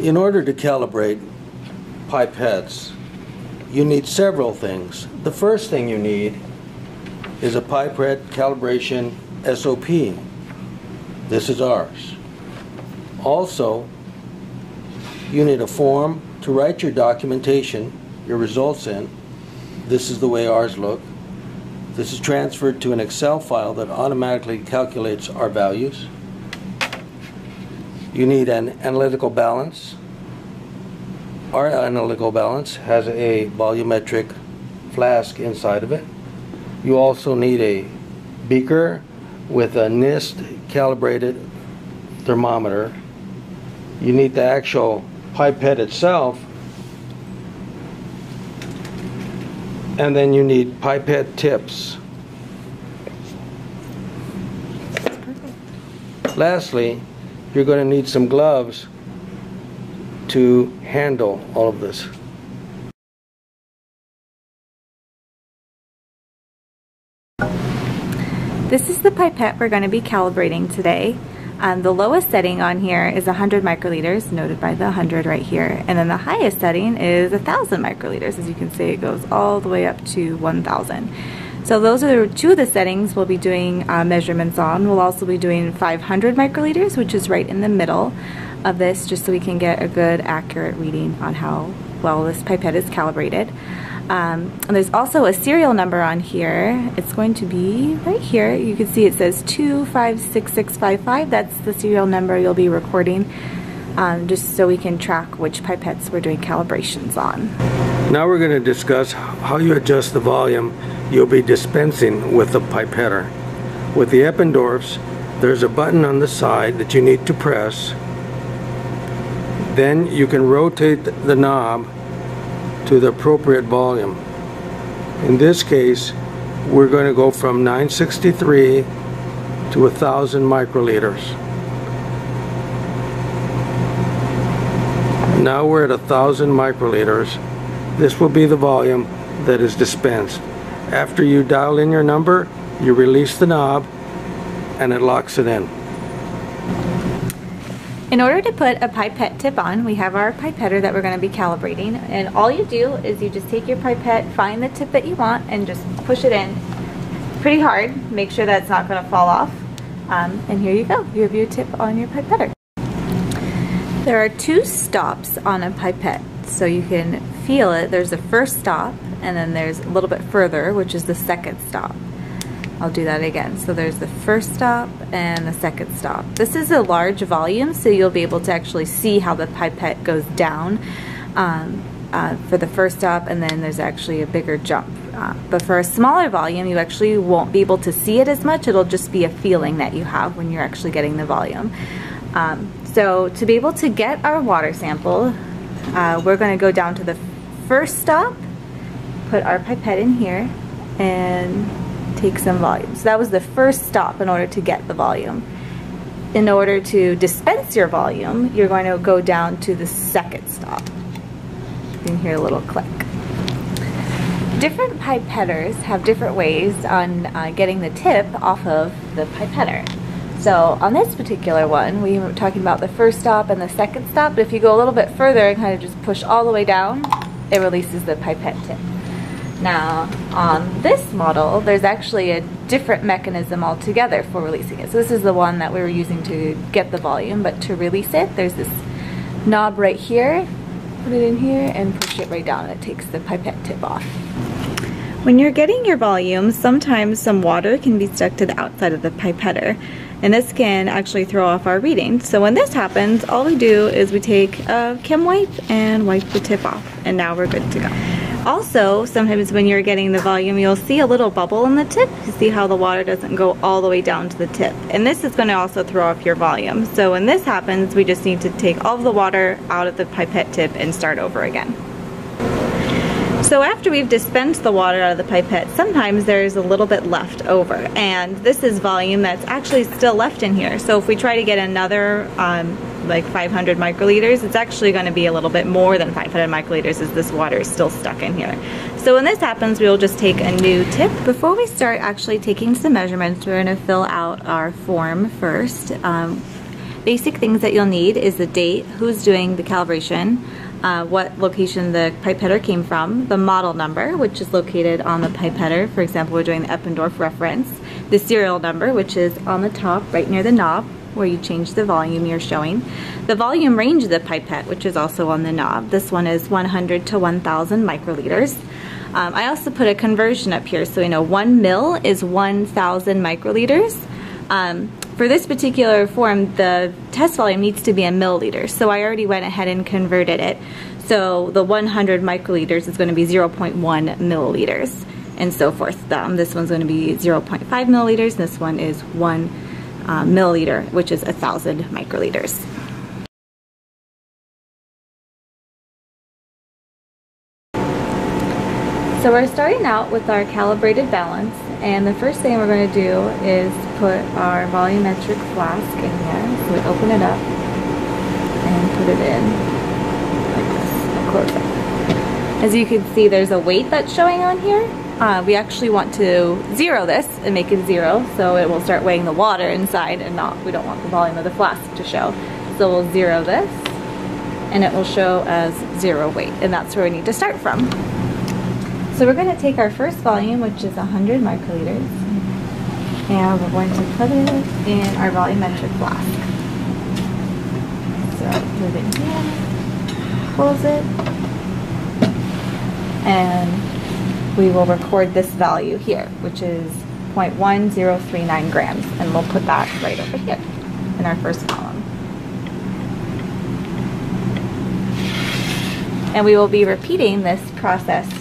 In order to calibrate pipettes, you need several things. The first thing you need is a pipette calibration SOP. This is ours. Also, you need a form to write your documentation, your results in. This is the way ours look. This is transferred to an Excel file that automatically calculates our values. You need an analytical balance. Our analytical balance has a volumetric flask inside of it. You also need a beaker with a NIST calibrated thermometer. You need the actual pipette itself. And then you need pipette tips. Lastly, you're going to need some gloves to handle all of this. This is the pipette we're going to be calibrating today. Um, the lowest setting on here is 100 microliters, noted by the 100 right here, and then the highest setting is 1,000 microliters. As you can see, it goes all the way up to 1,000. So those are two of the settings we'll be doing uh, measurements on. We'll also be doing 500 microliters, which is right in the middle of this, just so we can get a good, accurate reading on how well this pipette is calibrated. Um, and there's also a serial number on here. It's going to be right here. You can see it says 256655. That's the serial number you'll be recording um, just so we can track which pipettes we're doing calibrations on. Now we're going to discuss how you adjust the volume you'll be dispensing with the pipetter. With the Eppendorfs, there's a button on the side that you need to press. Then you can rotate the knob to the appropriate volume. In this case, we're going to go from 963 to 1000 microliters. Now we're at a 1000 microliters. This will be the volume that is dispensed. After you dial in your number, you release the knob and it locks it in. In order to put a pipette tip on, we have our pipetter that we're going to be calibrating. And all you do is you just take your pipette, find the tip that you want, and just push it in pretty hard. Make sure that it's not going to fall off. Um, and here you go. You have your tip on your pipetter. There are two stops on a pipette, so you can feel it. There's the first stop, and then there's a little bit further, which is the second stop. I'll do that again. So there's the first stop and the second stop. This is a large volume, so you'll be able to actually see how the pipette goes down um, uh, for the first stop, and then there's actually a bigger jump. Uh, but for a smaller volume, you actually won't be able to see it as much. It'll just be a feeling that you have when you're actually getting the volume. Um, so to be able to get our water sample, uh, we're going to go down to the first stop, put our pipette in here, and take some volume. So that was the first stop in order to get the volume. In order to dispense your volume, you're going to go down to the second stop. You can hear a little click. Different pipetters have different ways on uh, getting the tip off of the pipetter. So on this particular one, we were talking about the first stop and the second stop, but if you go a little bit further and kind of just push all the way down, it releases the pipette tip. Now, on this model, there's actually a different mechanism altogether for releasing it. So this is the one that we were using to get the volume, but to release it, there's this knob right here. Put it in here and push it right down it takes the pipette tip off. When you're getting your volume, sometimes some water can be stuck to the outside of the pipetter and this can actually throw off our reading. So when this happens, all we do is we take a Kimwipe and wipe the tip off and now we're good to go. Also, sometimes when you're getting the volume, you'll see a little bubble in the tip to see how the water doesn't go all the way down to the tip. And this is going to also throw off your volume. So when this happens, we just need to take all of the water out of the pipette tip and start over again. So after we've dispensed the water out of the pipette, sometimes there's a little bit left over. And this is volume that's actually still left in here. So if we try to get another um, like 500 microliters, it's actually going to be a little bit more than 500 microliters as this water is still stuck in here. So when this happens, we'll just take a new tip. Before we start actually taking some measurements, we're going to fill out our form first. Um, Basic things that you'll need is the date, who's doing the calibration, uh, what location the pipetter came from, the model number, which is located on the pipetter. For example, we're doing the Eppendorf reference. The serial number, which is on the top right near the knob, where you change the volume you're showing. The volume range of the pipette, which is also on the knob. This one is 100 to 1000 microliters. Um, I also put a conversion up here so we know one mil is 1000 microliters. Um, for this particular form, the test volume needs to be a milliliter, so I already went ahead and converted it. So the 100 microliters is going to be 0.1 milliliters and so forth. Um, this one's going to be 0.5 milliliters, this one is 1 uh, milliliter, which is 1,000 microliters. So we're starting out with our calibrated balance and the first thing we're going to do is put our volumetric flask in here. So we open it up and put it in like this. close it. As you can see there's a weight that's showing on here. Uh, we actually want to zero this and make it zero so it will start weighing the water inside and not, we don't want the volume of the flask to show. So we'll zero this and it will show as zero weight and that's where we need to start from. So we're going to take our first volume, which is 100 microliters, and we're going to put it in our volumetric flask. So move it here, close it, and we will record this value here, which is 0.1039 grams, and we'll put that right over here in our first column. And we will be repeating this process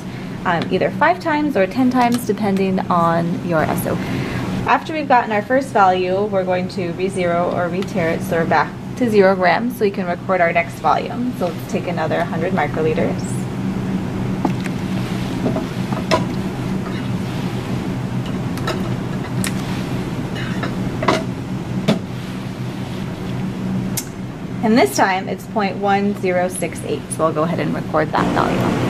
um, either five times or 10 times depending on your SOP. After we've gotten our first value, we're going to re-zero or re-tare it so we're back to zero grams so we can record our next volume. So let's take another 100 microliters. And this time it's 0.1068, so I'll go ahead and record that value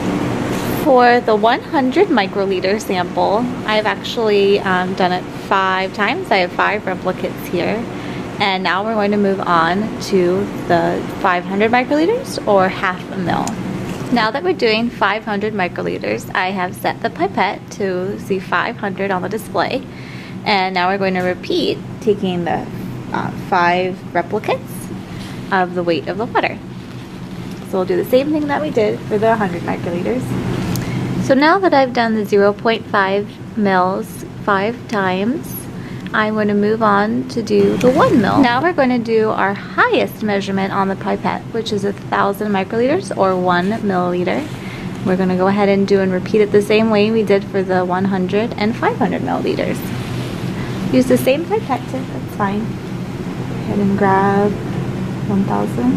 for the 100 microliter sample, I've actually um, done it five times. I have five replicates here. And now we're going to move on to the 500 microliters or half a mil. Now that we're doing 500 microliters, I have set the pipette to see 500 on the display. And now we're going to repeat taking the uh, five replicates of the weight of the water. So we'll do the same thing that we did for the 100 microliters. So now that I've done the 0.5 mils five times, I'm going to move on to do the one mil. Now we're going to do our highest measurement on the pipette, which is a thousand microliters or one milliliter. We're going to go ahead and do and repeat it the same way we did for the 100 and 500 milliliters. Use the same pipette tip, that's fine. Go ahead and grab 1000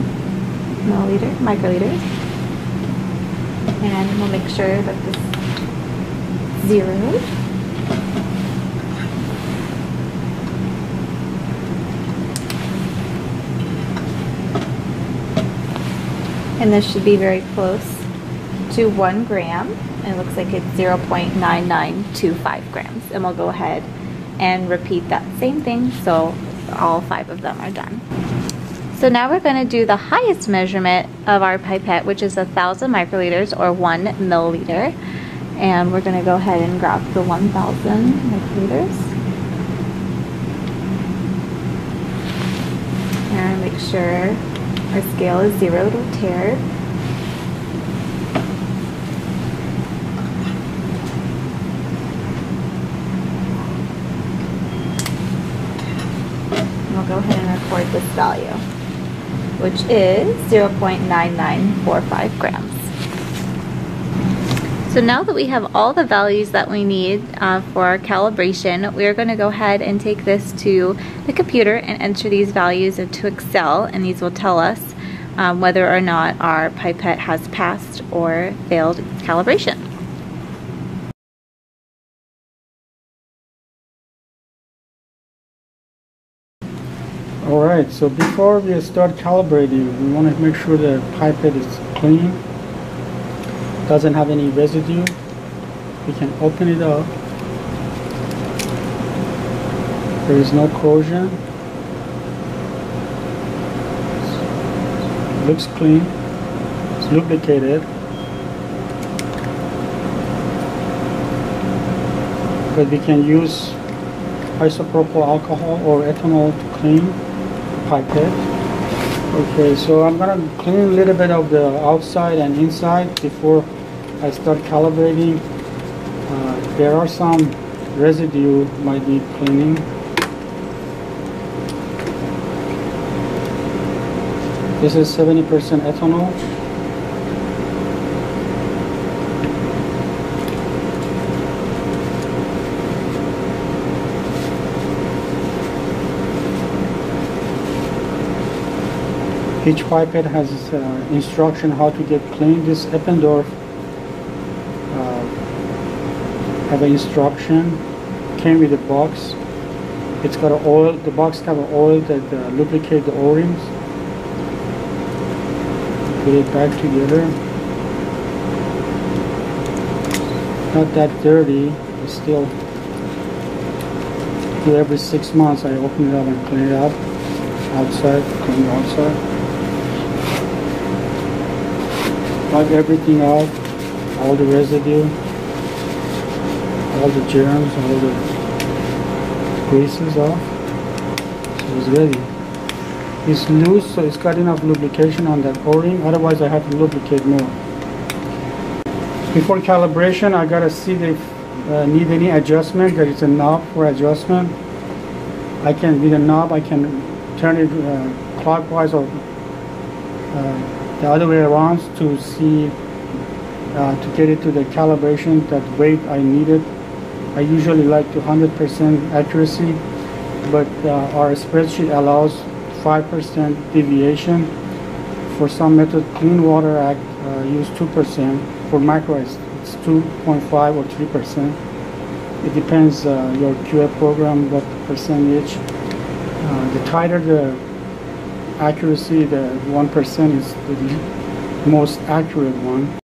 milliliter, microliters and we'll make sure that this zero and this should be very close to one gram. It looks like it's 0.9925 grams. And we'll go ahead and repeat that same thing. So all five of them are done so now we're going to do the highest measurement of our pipette, which is a 1,000 microliters or 1 milliliter. And we're going to go ahead and grab the 1,000 microliters. And make sure our scale is zeroed or tared. we'll go ahead and record this value which is 0.9945 grams. So now that we have all the values that we need uh, for our calibration, we're going to go ahead and take this to the computer and enter these values into Excel and these will tell us um, whether or not our pipette has passed or failed calibration. Alright, so before we start calibrating, we want to make sure the pipette is clean, doesn't have any residue. We can open it up. There is no corrosion. looks clean. It's lubricated. But we can use isopropyl alcohol or ethanol to clean pipette. Okay, so I'm gonna clean a little bit of the outside and inside before I start calibrating. Uh, there are some residue might need cleaning. This is 70% ethanol. Each pipette has uh, instruction how to get clean. This Eppendorf uh, have an instruction. Came with a box. It's got an oil. The box have an oil that uh, lubricate the O-rings. Put it back together. Not that dirty. It's still. Every six months I open it up and clean it up. Outside, clean outside. Wipe everything out, all the residue, all the germs, all the greases off. So it's ready. It's loose, so it's got enough lubrication on that O-ring. Otherwise, I have to lubricate more. Before calibration, I gotta see if uh, need any adjustment. There is a knob for adjustment. I can, with a knob, I can turn it uh, clockwise or uh, the other way around to see uh, to get it to the calibration that weight I needed. I usually like to 100% accuracy, but uh, our spreadsheet allows 5% deviation. For some method, Clean Water Act uh, use 2%. For macro, it's, it's 2.5 or 3%. It depends uh, your QA program what percentage. Uh, the tighter the accuracy, the 1% is the most accurate one.